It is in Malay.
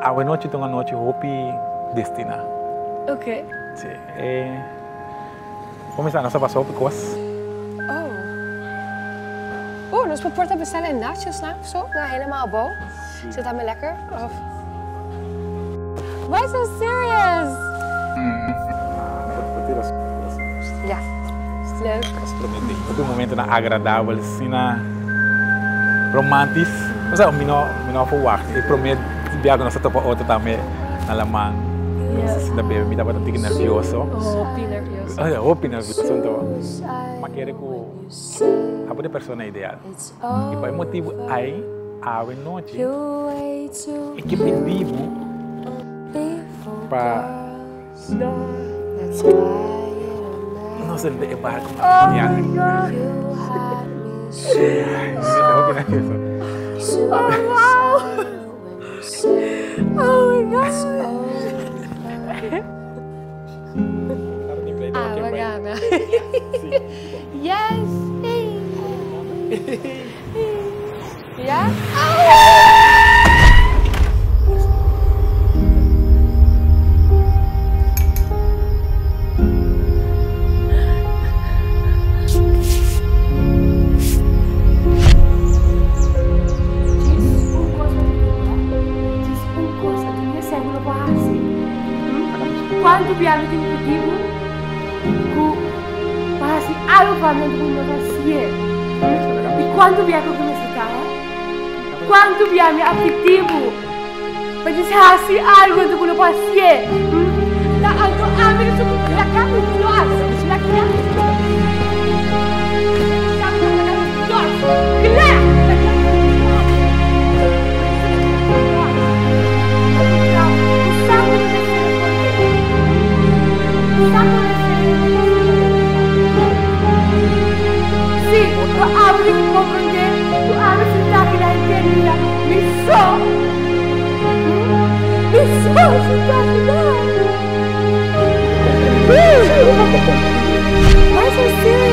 a noite tem uma noite hopi destina. Ok. Sim. É... Começar nossa passou por coisas. Oh. Oh, dus we porten bestellen in nachtjes na of zo? Nou, helemaal boven. Zit dat me lekker? Of... Why so serious? Ja, is leuk. Op um momento na agradável, assim, na romantis. Mas é, minha minha verwacht. Ik probeer biar nós topa outra também na lamang. Yes. Da bebe, me dava tanto nervioso. Oh, nervioso. Ah, hopi nervioso. Então, mas quero que a boa pessoa ideal. E para motivo aí, a noite, e que pedimos para não se barco. Oh my god. Oh wow. Oh my god. Ah, magana. yes. yeah? Quando abbiamo tentato ku pasti algo kami untuk manusia. E quando abbiamo começado, quando abbiamo afetivo, para hasi algo untuk manusia. Na alto ambil itu kita kami keluar, Mas você